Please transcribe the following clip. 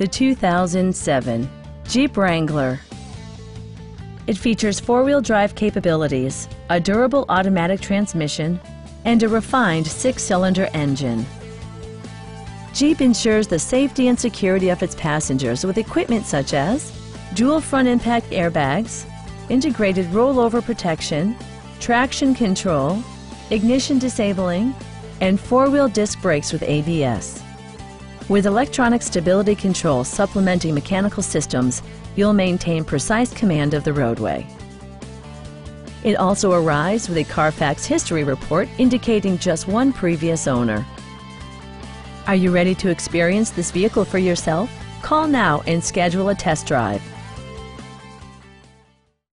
the 2007 Jeep Wrangler. It features four-wheel drive capabilities, a durable automatic transmission, and a refined six-cylinder engine. Jeep ensures the safety and security of its passengers with equipment such as dual front impact airbags, integrated rollover protection, traction control, ignition disabling, and four-wheel disc brakes with ABS. With electronic stability control supplementing mechanical systems, you'll maintain precise command of the roadway. It also arrives with a Carfax history report indicating just one previous owner. Are you ready to experience this vehicle for yourself? Call now and schedule a test drive.